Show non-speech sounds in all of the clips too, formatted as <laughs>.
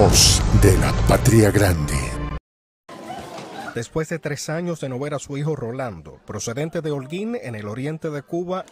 Voz de la Patria Grande. Después de tres años de no ver a su hijo Rolando, procedente de Holguín, en el oriente de Cuba,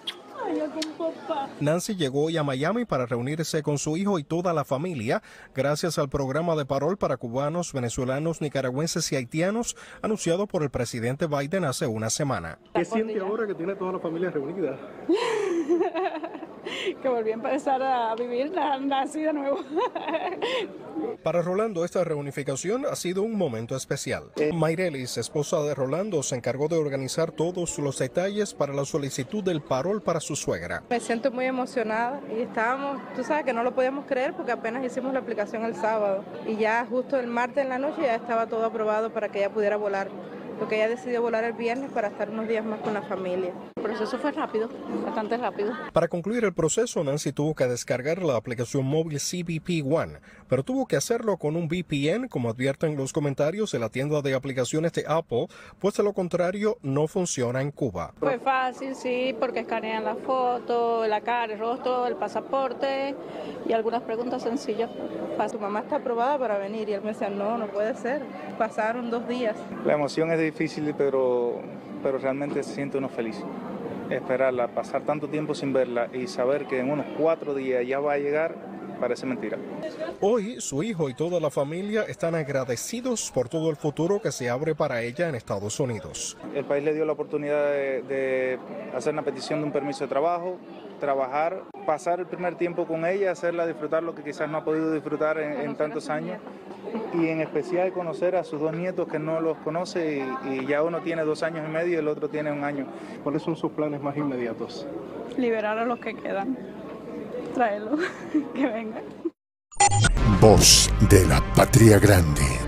Nancy llegó hoy a Miami para reunirse con su hijo y toda la familia, gracias al programa de parol para cubanos, venezolanos, nicaragüenses y haitianos anunciado por el presidente Biden hace una semana. ¿Qué siente ahora que tiene toda la familia reunida? <laughs> <laughs> que volví a empezar a vivir así de nuevo. <laughs> Para Rolando esta reunificación ha sido un momento especial. Mayrelis, esposa de Rolando, se encargó de organizar todos los detalles para la solicitud del parol para su suegra. Me siento muy emocionada y estábamos, tú sabes que no lo podíamos creer porque apenas hicimos la aplicación el sábado y ya justo el martes en la noche ya estaba todo aprobado para que ella pudiera volar porque ella decidió volar el viernes para estar unos días más con la familia. El proceso fue rápido, bastante rápido. Para concluir el proceso, Nancy tuvo que descargar la aplicación móvil CBP One, pero tuvo que hacerlo con un VPN, como advierten los comentarios de la tienda de aplicaciones de Apple, pues de lo contrario no funciona en Cuba. Fue fácil, sí, porque escanean la foto, la cara, el rostro, el pasaporte y algunas preguntas sencillas. Su mamá está aprobada para venir y él me decía, no, no puede ser. Pasaron dos días. La emoción es difícil, pero, pero realmente se siente uno feliz. Esperarla, pasar tanto tiempo sin verla y saber que en unos cuatro días ya va a llegar, parece mentira. Hoy su hijo y toda la familia están agradecidos por todo el futuro que se abre para ella en Estados Unidos. El país le dio la oportunidad de, de hacer una petición de un permiso de trabajo, trabajar, pasar el primer tiempo con ella, hacerla disfrutar lo que quizás no ha podido disfrutar en, en tantos años y en especial conocer a sus dos nietos que no los conoce y, y, ya uno tiene dos años y medio y el otro tiene un año. ¿Cuáles son sus planes más inmediatos? Liberar a los que quedan, traerlos, <laughs> que vengan. Voz de la Patria Grande.